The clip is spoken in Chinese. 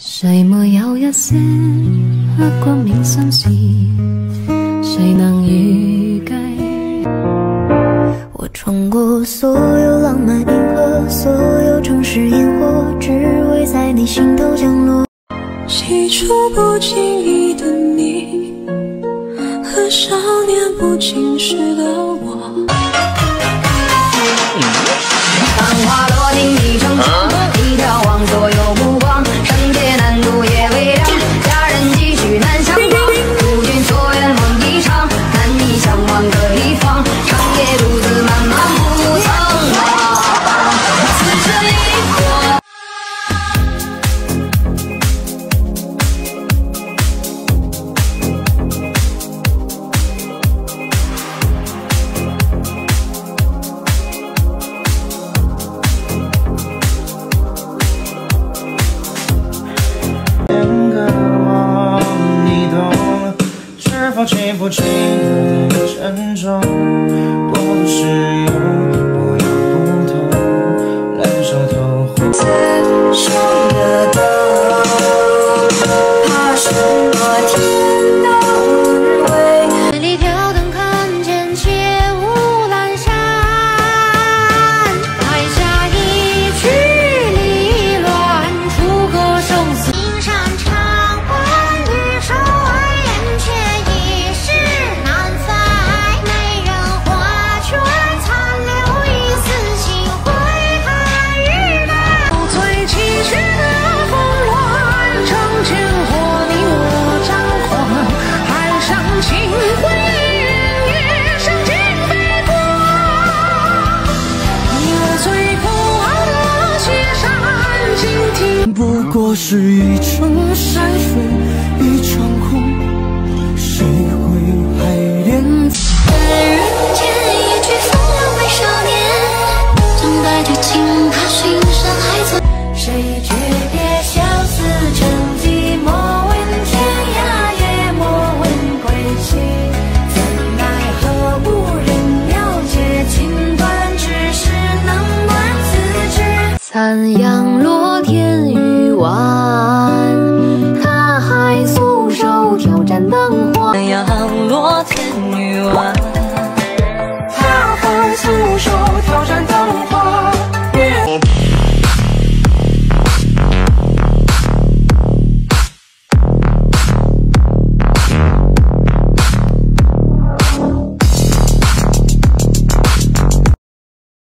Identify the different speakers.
Speaker 1: 谁没有一些刻骨铭心事？谁能预计？
Speaker 2: 我闯过所有浪漫银河，所有城市烟火，只为在你心头降落。
Speaker 3: 起初不经意的你，和少年不经事的我。
Speaker 4: 说记不
Speaker 5: 清的沉重，
Speaker 3: 我
Speaker 5: 不是有。是一程山水一场空，谁会还恋？
Speaker 2: 人间一句风流为少年，总带着情踏寻山海走。谁诀别相思成疾，莫问天涯，也莫问归期。怎奈何无人了解，情断只是冷暖自知。
Speaker 1: 残阳落天灯火。残阳落天欲晚